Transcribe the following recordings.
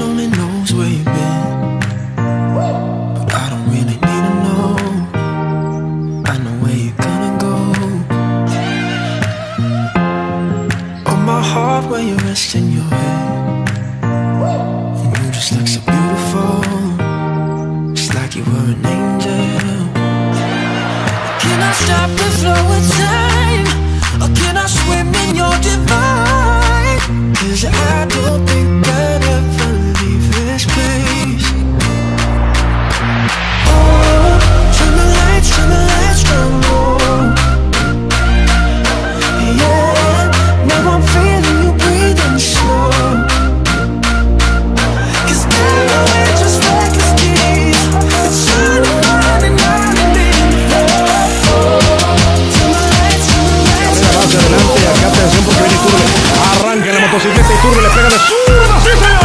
Only knows where you've been. But I don't really need to know. I know where you're gonna go. On my heart where you're resting your head. And you just so beautiful. Like you were an angel. Can I stop the flow of time? Or can I swim in your divine? Cause I don't adelante. Acá atención porque viene Iturbe. Arranca la motocicleta. Iturbe le pega de zurda. ¡Sí, señor!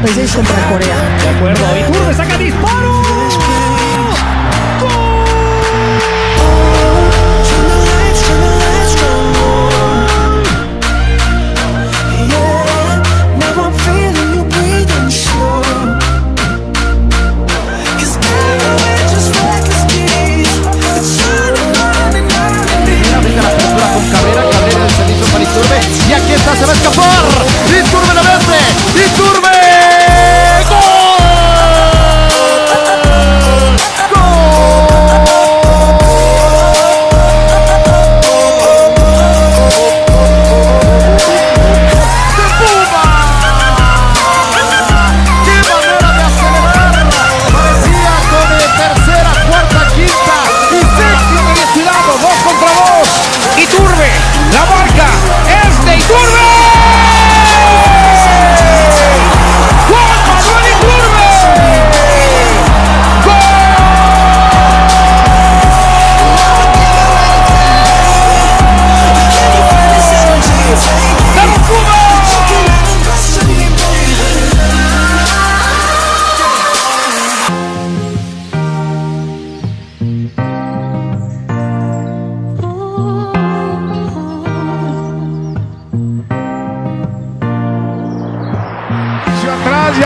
86 contra Corea. De acuerdo, Iturbe saca disparo.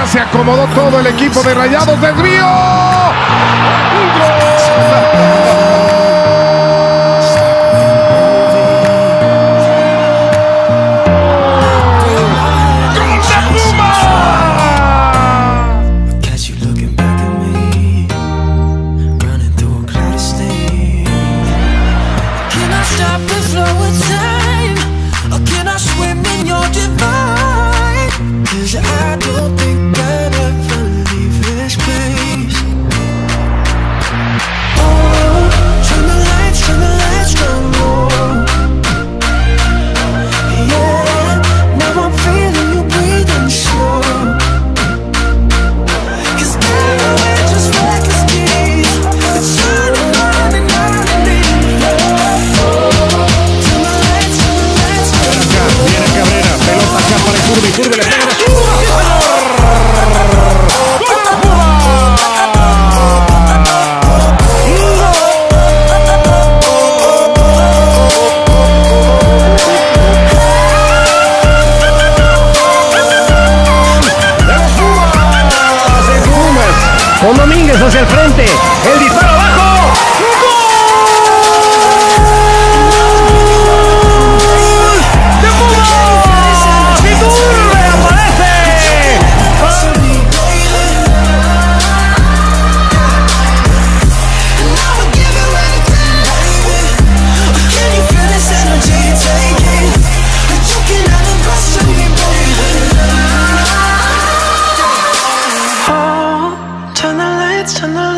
se acomodó todo el equipo de Rayados. Desvío. Son Domínguez hacia el frente. turn tonight.